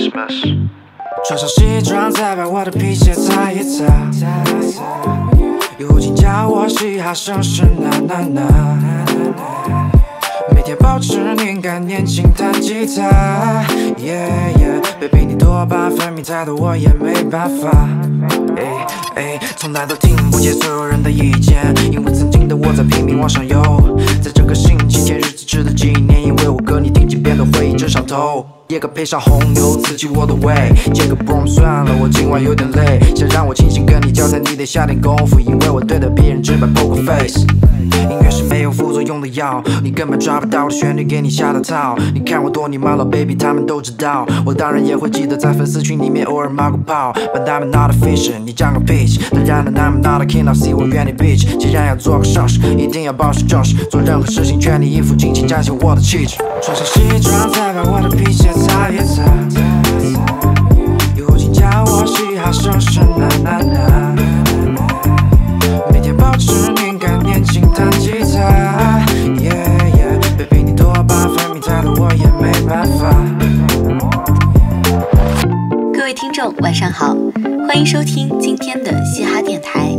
Christmas。穿上西装，再把我的皮鞋擦一擦。如今叫我嘻哈绅士，呐呐呐。每天保持敏感，年轻弹吉他。Yeah yeah，baby 你多巴分泌太多，我也没办法。哎哎，从来都听不见所有人的意见，因为曾经的我在头。也可配上红牛，刺激我的胃。接个 boom 算了，我今晚有点累。想让我清醒跟你交谈，你得下点功夫，因为我对待别人只摆 poker face。用的药，你根本抓不到的旋律给你下的套。你看我多你妈老 baby，他们都知道。我当然也会记得在粉丝群里面偶尔冒个泡。But I'm not a fish，你讲个 bitch。当然了，I'm not a king，I'll see 我愿你 bitch。既然要做个绅士，一定要保持正式，做任何事情全力以赴，尽情展现我的气质。穿上西装，再把我的皮鞋擦一擦。如今叫我嘻哈绅士，呐呐呐。位听众，晚上好，欢迎收听今天的嘻哈电台。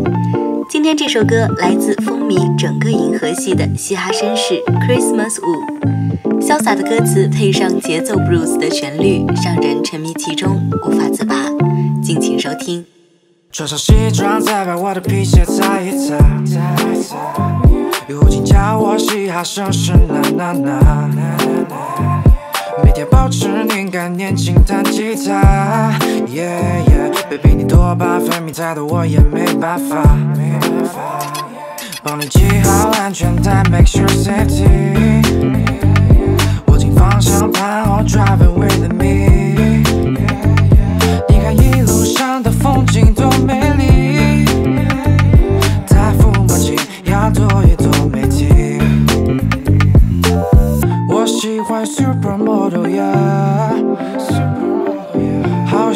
今天这首歌来自风靡整个银河系的嘻哈绅士 Christmas Wu，潇洒的歌词配上节奏 Bruce 的旋律，让人沉迷其中无法自拔。敬请收听。穿上西装，再把我的皮鞋擦一擦。如今叫我嘻哈绅士，呐呐呐。每天保持敏感，年轻弹吉他。Yeah yeah，baby 你多巴分泌太多，我也没办法。帮你系好安全带，make sure safety。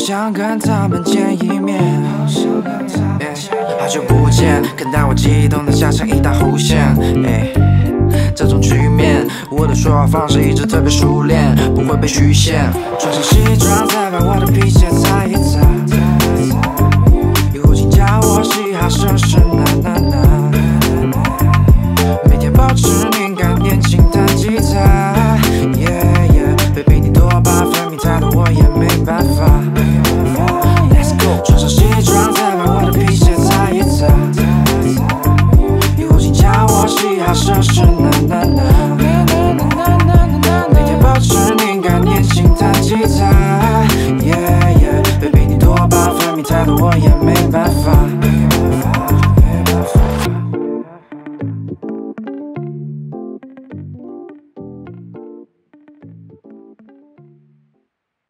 想跟他们见一面。好久不见，看到我激动的下成一道弧线。哎，这种局面，我的说话方式一直特别熟练，不会被局限。穿上西装，再把我的皮鞋擦一擦。如今叫我嘻哈绅士，男可我也没办法